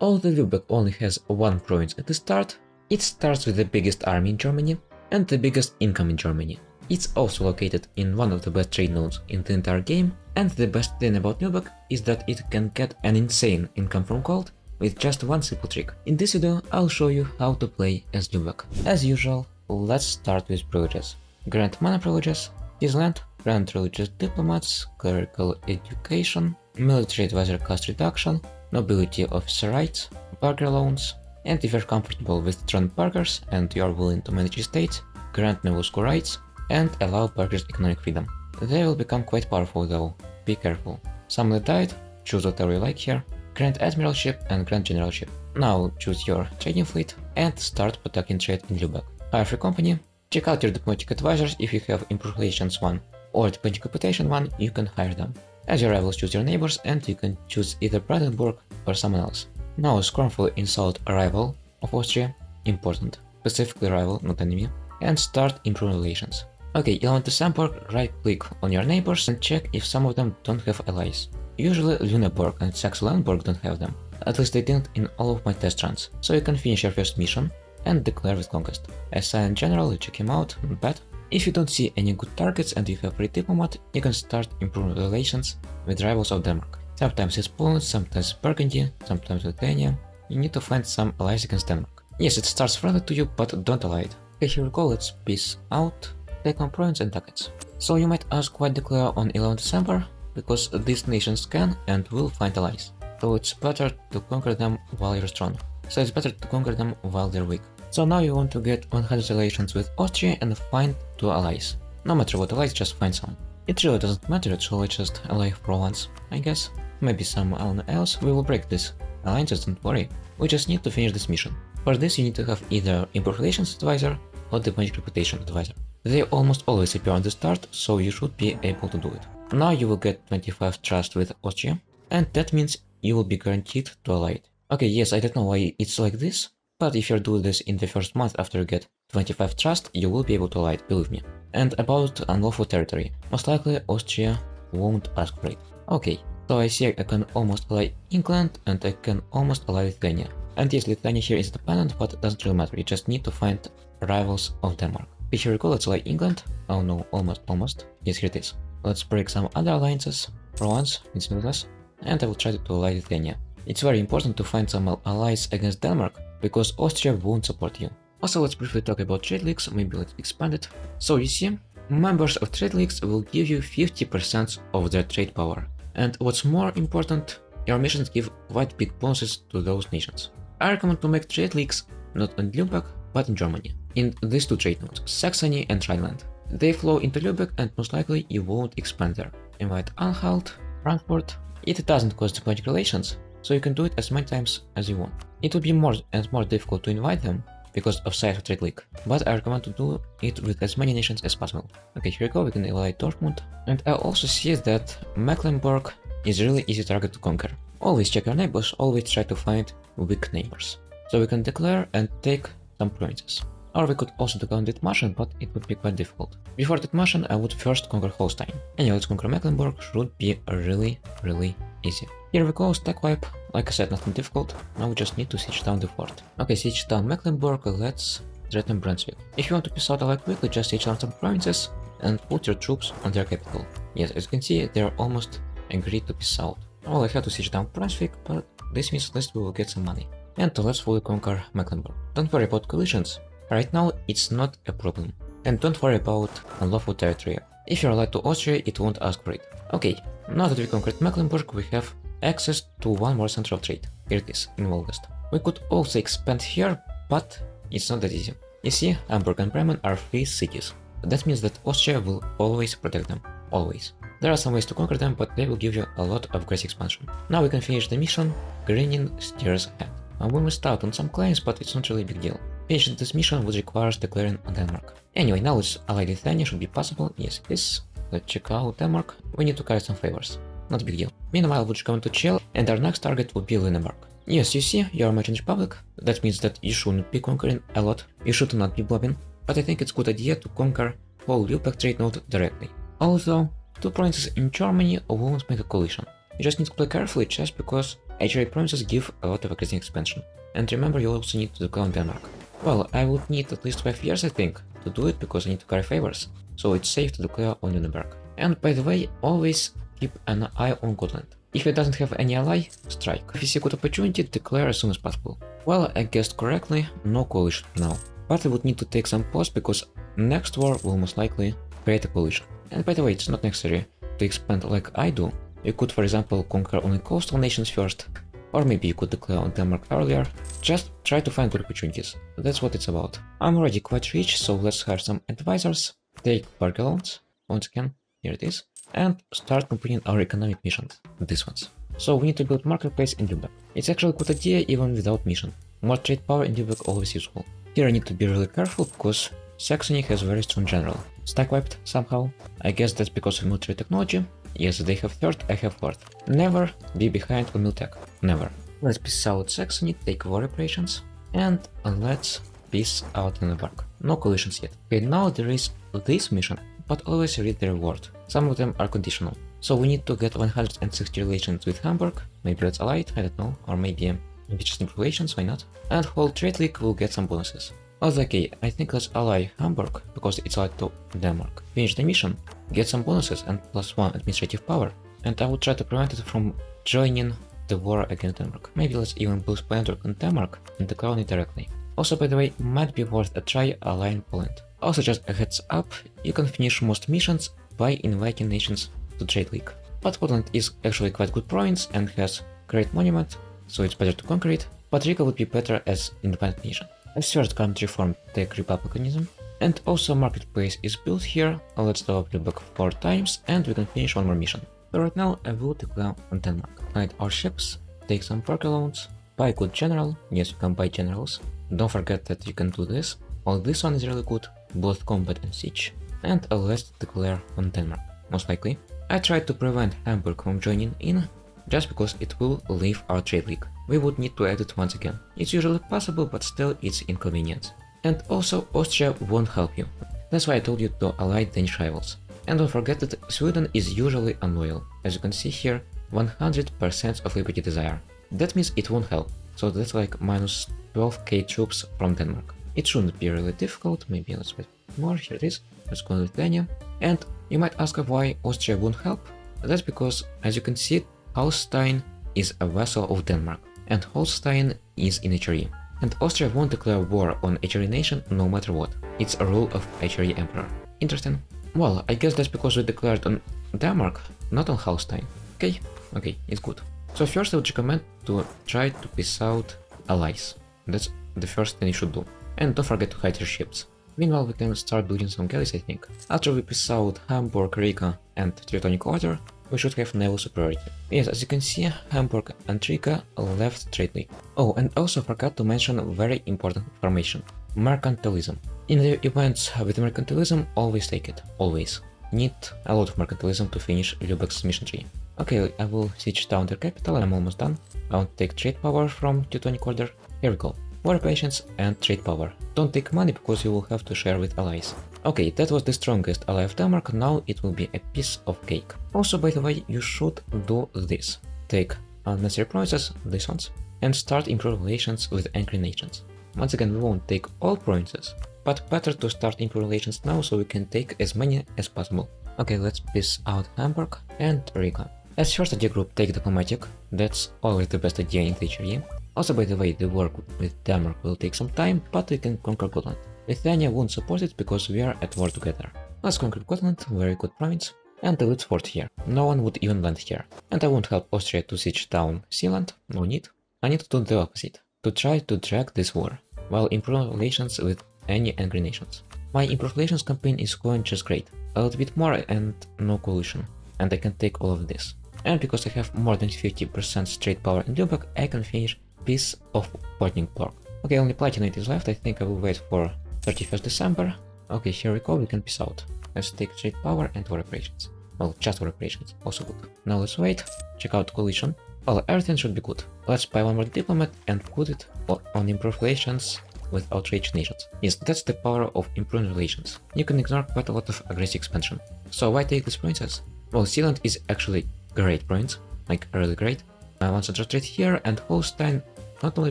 Although Lübeck only has one province at the start, it starts with the biggest army in Germany and the biggest income in Germany. It's also located in one of the best trade nodes in the entire game, and the best thing about Lübeck is that it can get an insane income from gold with just one simple trick. In this video, I'll show you how to play as Lübeck. As usual, let's start with privileges. Grant mana privileges, this land, grant religious diplomats, clerical education, military advisor cost reduction, nobility officer rights, burger loans, and if you're comfortable with strong burgers and you're willing to manage estates, grant Nevusco rights, and allow burgers economic freedom. They will become quite powerful though, be careful. Some that died, choose whatever you like here, grant admiralship and grant generalship. Now choose your trading fleet and start protecting trade in Lübeck. Hire free company, check out your diplomatic advisors if you have improved relations 1 or diplomatic reputation 1, you can hire them. As your rivals choose your neighbors and you can choose either Brandenburg or someone else. Now scornfully insult a rival of Austria, important, specifically rival, not enemy, and start improving relations. Okay, you want to sample, right click on your neighbors and check if some of them don't have allies. Usually Lüneburg and Saxe-Lauenburg don't have them, at least they didn't in all of my test runs, so you can finish your first mission and declare with conquest. Assign general, you check him out, not bad. If you don't see any good targets and you have free diplomat, you can start improving relations with rivals of Denmark. Sometimes it's Poland, sometimes Burgundy, sometimes Lithuania. You need to find some allies against Denmark. Yes, it starts friendly to you, but don't ally it. Okay, here we go, let's peace out, take one province and targets. So you might ask why declare on 11 December? Because these nations can and will find allies. So it's better to conquer them while you're strong. So it's better to conquer them while they're weak. So now you want to get 100 relations with Austria and find two allies. No matter what allies, just find some. It really doesn't matter, it's really just ally for once, I guess. Maybe someone else we will break this. Alliances, don't worry. We just need to finish this mission. For this you need to have either Import Relations Advisor or the Diplomatic Reputation Advisor. They almost always appear on the start, so you should be able to do it. Now you will get 25 trust with Austria, and that means you will be guaranteed to ally it. Okay, yes, I don't know why it's like this, but if you do this in the first month after you get 25 trust, you will be able to it, believe me. And about unlawful territory, most likely Austria won't ask for it. Okay, so I see I can almost ally England and I can almost ally Lithuania. And yes, Lithuania here is independent, but it doesn't really matter, you just need to find rivals of Denmark. If you recall, let's ally England. Oh no, almost, almost. Yes, here it is. Let's break some other alliances. For once, it's useless. And I will try to ally Lithuania. It's very important to find some allies against Denmark, because Austria won't support you. Also, let's briefly talk about trade leagues, maybe let's expand it. So you see, members of trade leagues will give you 50% of their trade power. And what's more important, your missions give quite big bonuses to those nations. I recommend to make trade leagues not in Lübeck, but in Germany, in these two trade nodes, Saxony and Rhineland. They flow into Lübeck and most likely you won't expand there. Invite Anhalt, Frankfurt. It doesn't cost diplomatic relations, so you can do it as many times as you want. It will be more and more difficult to invite them because of size of trade but I recommend to do it with as many nations as possible. Okay, here we go, we can invite Dortmund, and I also see that Mecklenburg is really easy target to conquer. Always check your neighbors, always try to find weak neighbors. So we can declare and take some provinces. Or we could also declare Dithmarschen, but it would be quite difficult. Before that Dithmarschen, I would first conquer Holstein. Anyway, let's conquer Mecklenburg, should be really, really easy. Here we go, stack wipe. Like I said, nothing difficult. Now we just need to siege down the fort. Okay, siege down Mecklenburg, let's threaten Brunswick. If you want to piece out like quickly, just siege down some provinces and put your troops on their capital. Yes, as you can see, they're almost agreed to peace out. Well, I have to siege down Brunswick, but this means at least we will get some money. And let's fully conquer Mecklenburg. Don't worry about collisions. Right now, it's not a problem. And don't worry about unlawful territory. If you're allied to Austria, it won't ask for it. Okay, now that we conquered Mecklenburg, we have access to one more center of trade. Here it is, in Wolgast. We could also expand here, but it's not that easy. You see, Hamburg and Bremen are free cities. That means that Austria will always protect them. Always. There are some ways to conquer them, but they will give you a lot of great expansion. Now we can finish the mission, Greening Steers Ahead. And we missed out on some claims, but it's not really a big deal. Finishing this mission would require declaring on Denmark. Anyway, now it's ally Lithuania should be possible, yes it is. Let's check out Denmark, we need to carry some favors. Not a big deal. Meanwhile, we're going to chill, and our next target will be Lüneburg. Yes, you see, you're a Merchant Republic, that means that you shouldn't be conquering a lot, you should not be blobbing, but I think it's good idea to conquer whole Lübeck trade node directly. Also, two provinces in Germany won't make a coalition. You just need to play carefully just because HRE provinces give a lot of aggressive expansion. And remember you also need to declare Denmark. Well, I would need at least 5 years I think to do it because I need to carry favors, so it's safe to declare on Lüneburg. And by the way, always keep an eye on Gotland. If it doesn't have any ally, strike. If you see good opportunity, declare as soon as possible. Well, I guessed correctly, no coalition now. But I would need to take some pause because next war will most likely create a coalition. And by the way, it's not necessary to expand like I do. You could, for example, conquer only coastal nations first, or maybe you could declare on Denmark earlier. Just try to find good opportunities. That's what it's about. I'm already quite rich, so let's hire some advisors, take bargain loans, once again, here it is, and start completing our economic missions, these ones. So we need to build marketplace in Lübeck. It's actually a good idea even without mission. More trade power in Lübeck always useful. Here I need to be really careful because Saxony has very strong general. Stack wiped somehow. I guess that's because of military technology. Yes, they have third, I have fourth. Never be behind on Miltech. Never. Let's peace out Saxony, take war operations, and let's peace out Lüneburg. No collisions yet. Okay, now there is this mission, but always read the reward. Some of them are conditional. So we need to get 160 relations with Hamburg, maybe let's ally I don't know, or maybe, maybe just relations, why not? And whole trade league will get some bonuses. Okay, I think let's ally Hamburg, because it's allied to Denmark. Finish the mission, get some bonuses and plus 1 administrative power, and I will try to prevent it from joining the war against Denmark. Maybe let's even boost Poland and Denmark and the colony directly. Also by the way, might be worth a try allying Poland. Also just a heads up, you can finish most missions by inviting nations to Trade League. But Poland is actually quite good province and has great monument, so it's better to conquer it, but Riga would be better as independent nation. As third country from tech republicanism, and also marketplace is built here, let's develop Lübeck 4 times and we can finish one more mission. So right now I will declare on Denmark. Knight our ships, take some worker loans, buy good general, yes you can buy generals, don't forget that you can do this. All this one is really good, both combat and siege. And let's declare on Denmark, most likely. I tried to prevent Hamburg from joining in, just because it will leave our trade league. We would need to add it once again. It's usually possible, but still it's inconvenient. And also Austria won't help you. That's why I told you to ally Danish rivals. And don't forget that Sweden is usually unloyal. As you can see here, 100% of Liberty Desire. That means it won't help. So that's like minus 12k troops from Denmark. It shouldn't be really difficult, maybe a little bit more, here it is, let's go to Lithuania. And you might ask why Austria won't help. That's because, as you can see, Holstein is a vassal of Denmark, and Holstein is in HRE. And Austria won't declare war on HRE nation no matter what. It's a rule of HRE emperor. Interesting. Well, I guess that's because we declared on Denmark, not on Holstein. Okay, okay, it's good. So first I would recommend to try to piece out allies. That's the first thing you should do. And don't forget to hide your ships. Meanwhile, we can start building some galleys, I think. After we piece out Hamburg, Riga and Teutonic Order, we should have naval superiority. Yes, as you can see, Hamburg and Riga left straightly. Oh, and also forgot to mention very important information. Mercantilism. In the events with mercantilism, always take it. Always. Need a lot of mercantilism to finish Lübeck's mission tree. Okay, I will siege down their capital, I'm almost done. I want to take trade power from Teutonic Order. Here we go. War patience and trade power. Don't take money because you will have to share with allies. Okay, that was the strongest of Denmark, now it will be a piece of cake. Also, by the way, you should do this. Take unnecessary provinces, these ones, and start improve relations with angry nations. Once again, we won't take all provinces, but better to start improve relations now so we can take as many as possible. Okay, let's piece out Hamburg and Riga. As first idea group, take diplomatic, that's always the best idea in HRE. Also, by the way, the work with Denmark will take some time, but we can conquer Gotland. Lithuania won't support it because we are at war together. Let's conquer Gotland, very good province, and the loot fort here. No one would even land here. And I won't help Austria to siege down Sealand, no need. I need to do the opposite, to try to drag this war, while improving relations with any angry nations. My improved relations campaign is going just great, a little bit more and no coalition, and I can take all of this. And because I have more than 50% straight power in Lübeck, I can finish piece of Lightning Block. Okay, only Palatinate is left, I think I will wait for 31st December. Okay, here we go, we can peace out. Let's take trade power and war operations. Well, just war operations, also good. Now let's wait, check out coalition. Well, everything should be good. Let's buy one more diplomat and put it on improved relations with outraged nations. Yes, that's the power of improved relations. You can ignore quite a lot of aggressive expansion. So why take this princess? Well, Sealand is actually great province, like really great, I want central trade here and Holstein, not only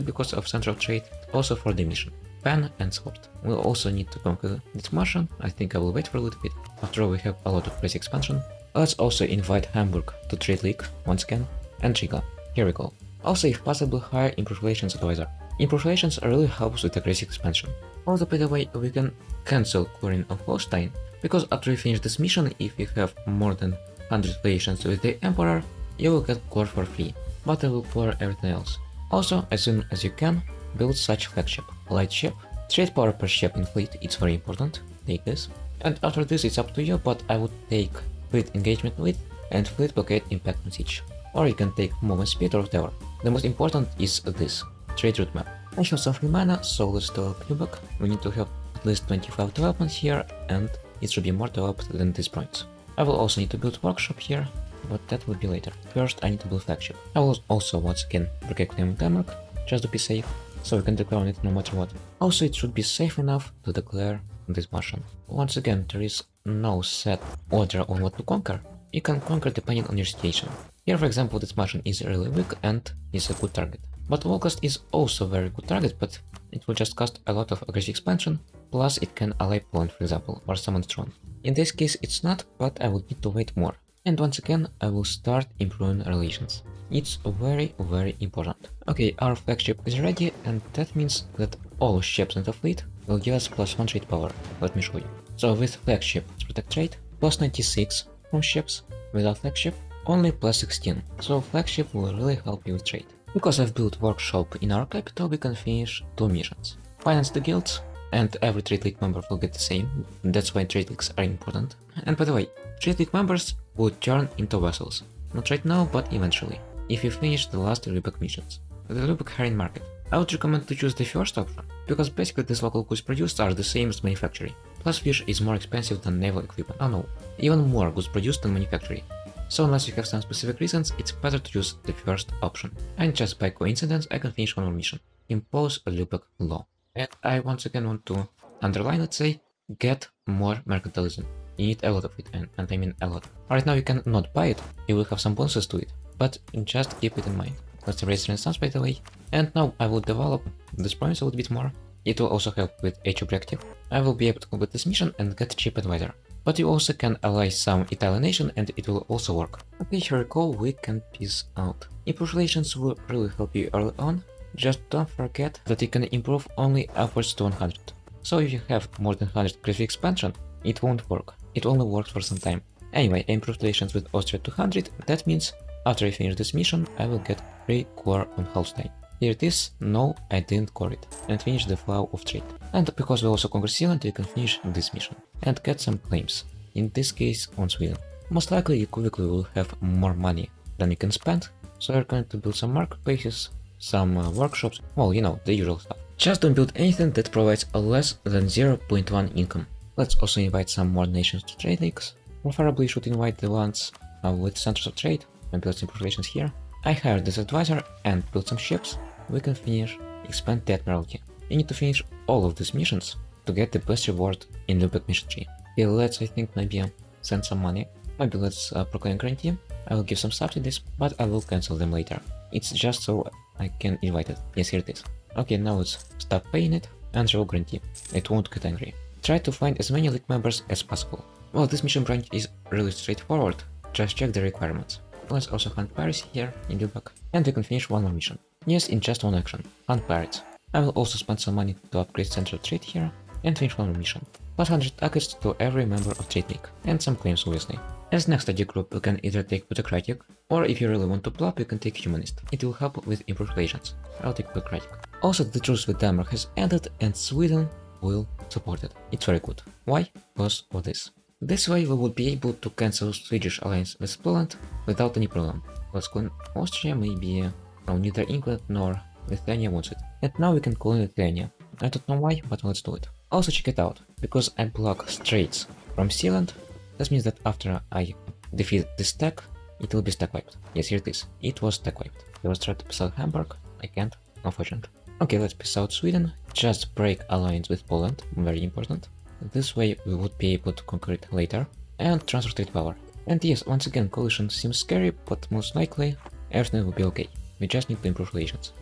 because of central trade, also for the mission. Pen and sword. We'll also need to conquer Dithmarschen. I think I will wait for a little bit. After all, we have a lot of crazy expansion. Let's also invite Hamburg to Trade League once again, and Riga. Here we go. Also, if possible, hire Improved Relations Advisor. Improved Relations really helps with aggressive expansion. Also, by the way, we can cancel clearing of Holstein, because after we finish this mission, if you have more than 100 relations with the Emperor, you will get core for free, but I will clear everything else. Also, as soon as you can, build such flagship. Light ship, trade power per ship in fleet, it's very important, take this. And after this it's up to you, but I would take fleet engagement with and fleet blockade impact siege. Or you can take movement speed or whatever. The most important is this, trade route map. I have some free mana, so let's develop Lübeck. We need to have at least 25 developments here, and it should be more developed than these points. I will also need to build workshop here, but that will be later. First I need to build flagship. I will also once again break claim Denmark, just to be safe, so we can declare on it no matter what. Also it should be safe enough to declare Dithmarschen. Once again, there is no set order on what to conquer. You can conquer depending on your situation. Here for example Dithmarschen is really weak and is a good target. But Wolgast is also a very good target, but it will just cost a lot of aggressive expansion, plus it can ally Poland for example, or summon Throne. In this case it's not, but I will need to wait more. And once again I will start improving relations. It's very, very important. Okay, our flagship is ready, and that means that all ships in the fleet will give us plus 1 trade power. Let me show you. So with flagship, protect trade, plus 96 from ships, without flagship, only plus 16. So flagship will really help you with trade. Because I've built workshop in our capital, we can finish two missions. Finance the guilds, and every trade league member will get the same, that's why trade leagues are important. And by the way, trade league members will turn into vassals. Not right now, but eventually if you finish the last Lübeck missions. The Lübeck herring market. I would recommend to choose the first option, because basically these local goods produced are the same as manufacturing. Plus fish is more expensive than naval equipment. Oh no, even more goods produced than manufacturing. So unless you have some specific reasons, it's better to choose the first option. And just by coincidence, I can finish one more mission. Impose a Lübeck law. And I once again want to underline, let's say, get more mercantilism. You need a lot of it, and, and I mean a lot. Right now you can not buy it, you will have some bonuses to it, but just keep it in mind. Let's erase Renaissance by the way. And now I will develop this province a little bit more. It will also help with H objective. I will be able to complete this mission and get cheap advisor. But you also can ally some Italian nation and it will also work. Okay, here we go, we can peace out. Improved relations will really help you early on. Just don't forget that you can improve only upwards to 100. So if you have more than 100 graphic expansion, it won't work. It only works for some time. Anyway, I improved relations with Austria 200, that means after I finish this mission, I will get free core on Holstein. Here it is, no, I didn't core it, and finish the flow of trade. And because we also conquer Zealand, we can finish this mission, and get some claims, in this case on Sweden. Most likely you quickly will have more money than you can spend, so you're going to build some marketplaces, some uh, workshops, well, you know, the usual stuff. Just don't build anything that provides a less than 0.1 income. Let's also invite some more nations to trade leagues. Preferably should invite the ones uh, with centers of trade, and build some populations here. I hired this advisor and built some ships. We can finish, expand the Admiralty. You need to finish all of these missions to get the best reward in Lübeck mission tree. Okay, let's I think maybe send some money. Maybe let's uh, proclaim guarantee. I will give some subsidies, but I will cancel them later. It's just so I can invite it. Yes, here it is. Okay, now let's stop paying it and roll guarantee. It won't get angry. Try to find as many league members as possible. Well, this mission branch is really straightforward. Just check the requirements. Let's also hunt pirates here in Lübeck. And we can finish one more mission. Yes, in just one action. Hunt pirates. I will also spend some money to upgrade central trade here and finish one more mission. Plus 100 tickets to every member of Trade League, and some claims obviously. As next study group, you can either take Plutocratic, or if you really want to plop, you can take Humanist. It will help with improved relations. I'll take Plutocratic. Also, the truce with Denmark has ended and Sweden will support it. It's very good. Why? Because of this. This way we would be able to cancel Swedish alliance with Poland without any problem. Call Austria, maybe no, neither England nor Lithuania wants it. And now we can call Lithuania. I don't know why, but let's do it. Also check it out, because I block straits from Sealand, that means that after I defeat this stack, it will be stack wiped. Yes, here it is. It was stack wiped. I was trying to piss out Hamburg, I can't, unfortunate. Okay, let's piss out Sweden, just break alliance with Poland, very important. This way we would be able to conquer it later and transfer trade power. And yes, once again, coalition seems scary, but most likely everything will be okay. we just need to improve relations.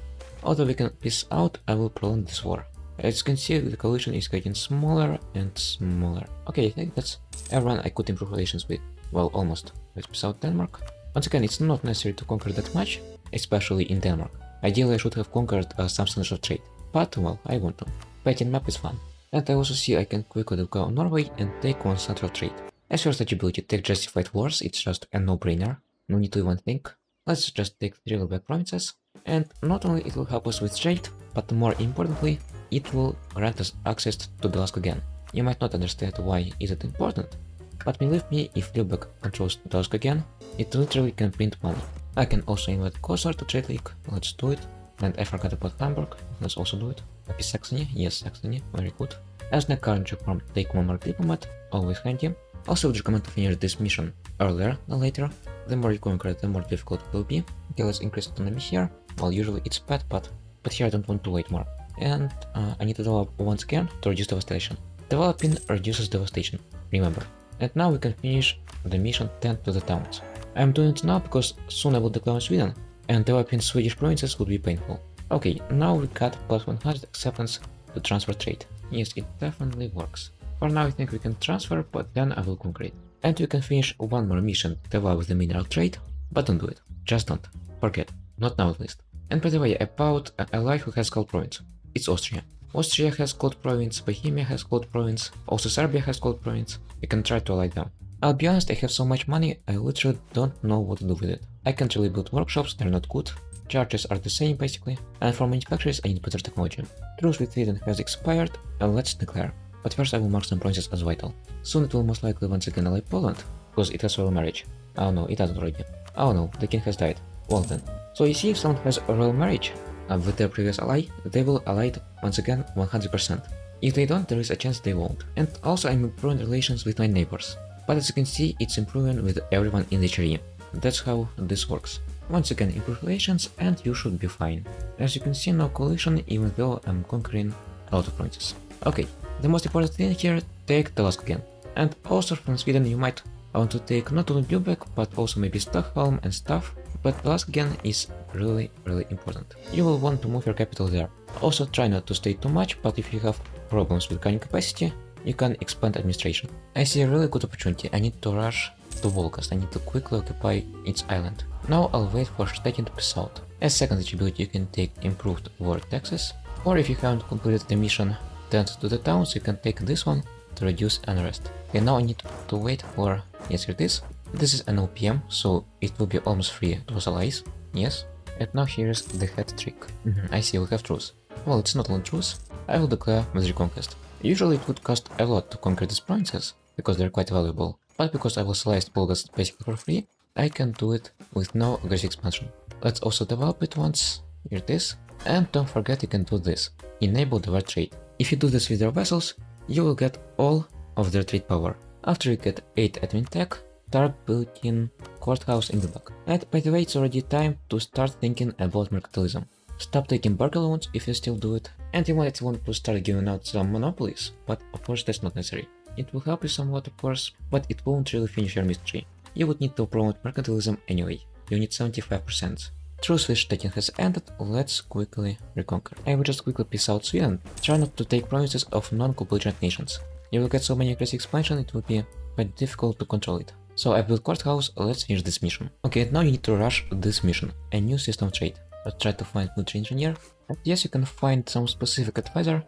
Although we can peace out, I will prolong this war. As you can see, the collision is getting smaller and smaller. Okay, I think that's everyone I could improve relations with. Well, almost. Let's peace out Denmark. Once again, it's not necessary to conquer that much, especially in Denmark. Ideally, I should have conquered uh, some of trade, but well, I want to. Betting map is fun. And I also see I can quickly go on Norway and take one central trade. As first ability, take justified wars, it's just a no-brainer. No need to even think. Let's just take three back provinces. And not only it will help us with trade, but more importantly, it will grant us access to Dalaskogen. You might not understand why is it important, but believe me, if Lübeck controls Dalaskogen, it literally can print money. I can also invite Kosar to Trade League, let's do it. And I forgot about Hamburg, let's also do it. Happy Saxony, yes Saxony, very good. As the current from take one more diplomat, always handy. Also would recommend to finish this mission earlier than later. The more you conquer, the more difficult it will be. Okay, let's increase autonomy here. Well, usually it's bad, but, but here I don't want to wait more and uh, I need to develop once again to reduce devastation. Developing reduces devastation, remember. And now we can finish the mission 10 to the towns. I'm doing it now because soon I will declare Sweden, and developing Swedish provinces would be painful. Okay, now we got plus 100 acceptance to transfer trade. Yes, it definitely works. For now I think we can transfer, but then I will it. And we can finish one more mission to develop the mineral trade, but don't do it. Just don't. Forget. Not now at least. And by the way, about a ally who has called province it's Austria. Austria has Gold Province, Bohemia has Gold Province, also Serbia has Gold Province. We can try to ally them. I'll be honest, I have so much money, I literally don't know what to do with it. I can't really build workshops, they're not good. Charges are the same basically, and for manufacturers I need better technology. Truce with Sweden has expired, and let's declare. But first I will mark some provinces as vital. Soon it will most likely once again ally Poland, because it has royal marriage. Oh no, it doesn't already. Oh no, the king has died. Well then. So you see if someone has a royal marriage, uh, with their previous ally, they will ally once again 100%. If they don't, there is a chance they won't. And also I'm improving relations with my neighbors. But as you can see, it's improving with everyone in the HRE. That's how this works. Once again, relations and you should be fine. As you can see, no collision even though I'm conquering a lot of provinces. Okay, the most important thing here, take Dalaskogen. And also from Sweden you might want to take not only Lübeck, but also maybe Stockholm and stuff, but Dalaskogen is really, really important. You will want to move your capital there. Also try not to stay too much, but if you have problems with carrying capacity, you can expand administration. I see a really good opportunity, I need to rush to Wolgast, I need to quickly occupy its island. Now I'll wait for pass out. As second attribute you can take improved war taxes, or if you haven't completed the mission tend to the towns, you can take this one to reduce unrest. Okay, now I need to wait for, yes here it is, this is an OPM, so it will be almost free to allies, yes. And now here's the head trick. Mm -hmm, I see we have truce. Well, it's not only truce, I will declare with reconquest. Usually it would cost a lot to conquer these provinces, because they're quite valuable, but because I will slice Bulgars basically for free, I can do it with no aggressive expansion. Let's also develop it once, here it is, and don't forget you can do this, enable the trade. If you do this with your vassals, you will get all of their trade power. After you get 8 admin tech, start building courthouse in the back. And by the way, it's already time to start thinking about mercantilism. Stop taking burger loans if you still do it, and you might want to start giving out some monopolies, but of course that's not necessary. It will help you somewhat of course, but it won't really finish your mystery. You would need to promote mercantilism anyway. You need 75%. True with Stettin has ended, let's quickly reconquer. I will just quickly peace out Sweden. Try not to take promises of non-co-belligerent nations. You will get so many aggressive expansion, it will be quite difficult to control it. So I built courthouse, let's finish this mission. Okay, now you need to rush this mission, a new system trade. Let's try to find military engineer. And yes, you can find some specific advisor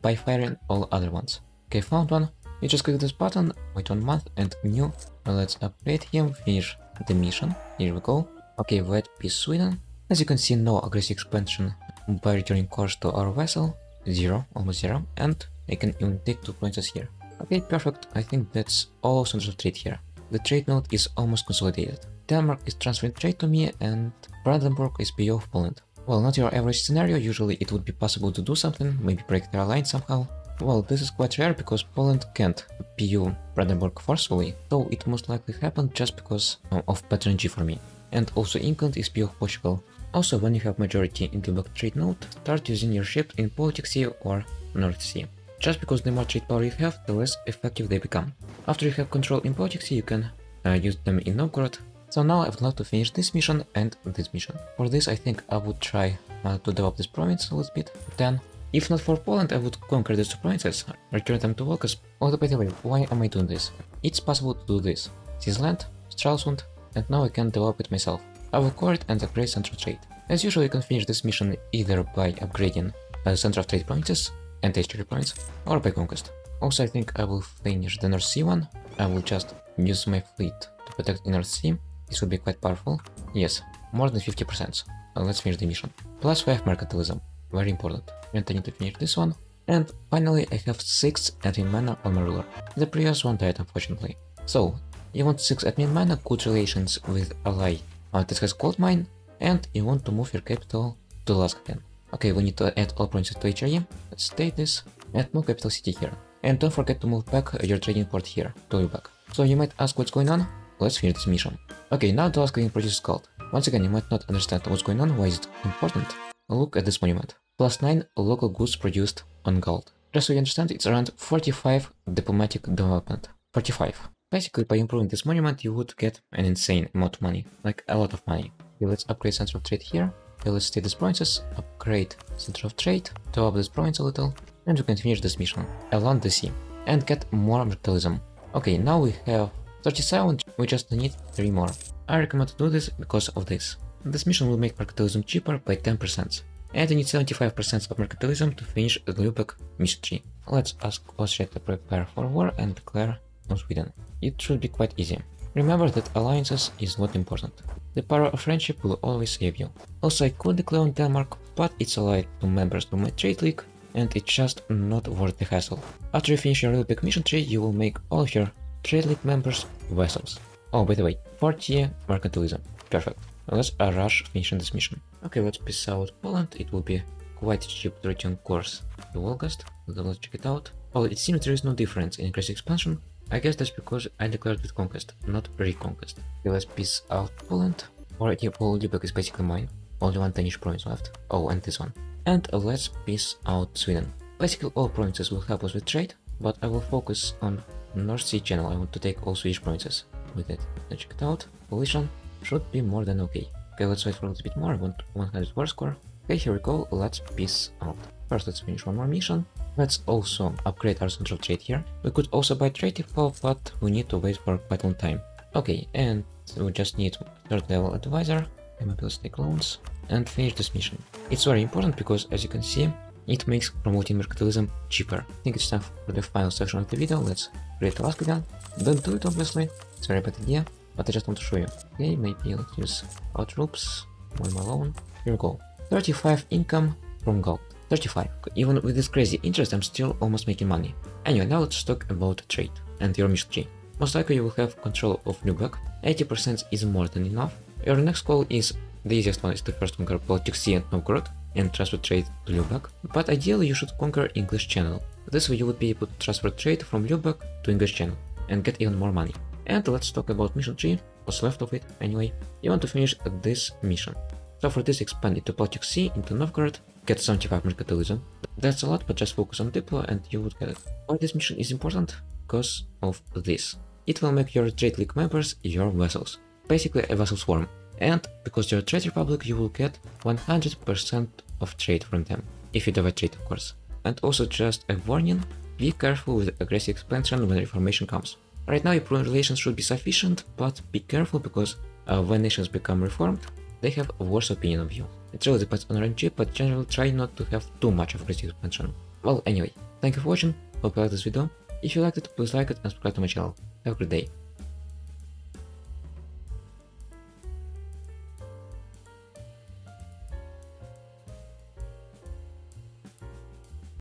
by firing all other ones. Okay, found one. You just click this button, wait one month and new. Let's upgrade him, finish the mission. Here we go. Okay, wait, peace Sweden. As you can see, no aggressive expansion by returning course to our vassal. Zero, almost zero. And I can even take two points here. Okay, perfect. I think that's all centers of trade here the trade node is almost consolidated. Denmark is transferring trade to me and Brandenburg is of Poland. Well, not your average scenario, usually it would be possible to do something, maybe break their line somehow. Well, this is quite rare because Poland can't PU Brandenburg forcefully, though it most likely happened just because of pattern G for me. And also England is PO of Portugal. Also, when you have majority in the trade node, start using your ship in Baltic Sea or North Sea. Just because the more trade power you have, the less effective they become. After you have control in Baltic Sea, you can uh, use them in Novgorod, So now I would like to finish this mission and this mission. For this I think I would try uh, to develop this province a little bit. Then, if not for Poland, I would conquer the two provinces, return them to Wolgast. Although by the way, why am I doing this? It's possible to do this. This land, Stralsund, and now I can develop it myself. I will core it and upgrade Central Trade. As usual, you can finish this mission either by upgrading uh, Center of Trade provinces and H3 province, or by conquest. Also, I think I will finish the North Sea one. I will just use my fleet to protect the North Sea this will be quite powerful. Yes, more than 50%. Uh, let's finish the mission. Plus 5 mercantilism. Very important. I need to finish this one. And finally I have 6 admin mana on my ruler. The previous one died unfortunately. So, you want 6 admin mana, good relations with ally uh, that has gold mine, and you want to move your capital to Laskaken. Okay, we need to add all provinces to HRE. Let's state this. Add more capital city here. And don't forget to move back your trading port here, to Lübeck. So you might ask what's going on? Let's finish this mission. Okay, now the project is called. Once again, you might not understand what's going on, why is it important. Look at this monument. Plus 9 local goods produced on gold. Just so you understand, it's around 45 diplomatic development. 45. Basically, by improving this monument, you would get an insane amount of money. Like, a lot of money. Okay, let's upgrade Center of Trade here. Okay, let's take these provinces, upgrade Center of Trade, develop this province a little, and we can finish this mission along the sea, and get more mercantilism. Okay, now we have 37, we just need 3 more. I recommend to do this because of this. This mission will make mercantilism cheaper by 10%. And need 75% of mercantilism to finish the Lübeck mission tree. Let's ask Austria to prepare for war and declare on Sweden. It should be quite easy. Remember that alliances is not important. The power of friendship will always save you. Also I could declare on Denmark, but it's allied to members of my trade league, and it's just not worth the hassle. After you finish your Lübeck mission tree, you will make all your Trade League members, vassals. Oh, by the way, 40 mercantilism. Perfect. Let's rush finishing this mission. Okay, let's peace out Poland. It will be quite cheap to return course to Wolgast. Let's check it out. Oh, it seems there is no difference in increased expansion. I guess that's because I declared with conquest, not reconquest. Okay, let's peace out Poland. Alright, yeah, well, Lübeck is basically mine. Only one Danish province left. Oh, and this one. And let's peace out Sweden. Basically all provinces will help us with trade, but I will focus on North Sea channel, I want to take all Swedish provinces with it. Let's check it out. Coalition should be more than okay. Okay, let's wait for a little bit more. I want 100 war score. Okay, here we go. Let's peace out. First, let's finish one more mission. Let's also upgrade our central trade here. We could also buy trade info, but we need to wait for quite a long time. Okay, and we just need third level advisor. Maybe let's take loans and finish this mission. It's very important because, as you can see, it makes promoting mercantilism cheaper. I think it's time for the final section of the video. Let's create last again. Don't do it obviously, it's a very bad idea, but I just want to show you. Okay, maybe let's use our troops, one alone. Here we go. 35 income from gold. 35. Even with this crazy interest, I'm still almost making money. Anyway, now let's talk about trade and your tree. Most likely you will have control of Lübeck. 80% is more than enough. Your next goal is, the easiest one is to first conquer Baltic Sea and Novgorod, and transfer trade to Lübeck, but ideally you should conquer English Channel. This way you would be able to transfer trade from Lübeck to English Channel and get even more money. And let's talk about mission 3, what's left of it anyway. You want to finish this mission. So for this expand it to Baltic Sea into Novgorod, get 75 mercantilism. That's a lot, but just focus on Diplo and you would get it. Why this mission is important? Because of this. It will make your Trade League members your vassals. Basically a vassal swarm and because you're a trade republic you will get 100% of trade from them, if you divide trade of course. And also just a warning, be careful with aggressive expansion when reformation comes. Right now European relations should be sufficient, but be careful because uh, when nations become reformed, they have a worse opinion of you. It really depends on RNG, but generally try not to have too much of aggressive expansion. Well, anyway, thank you for watching, hope you liked this video. If you liked it, please like it and subscribe to my channel. Have a great day.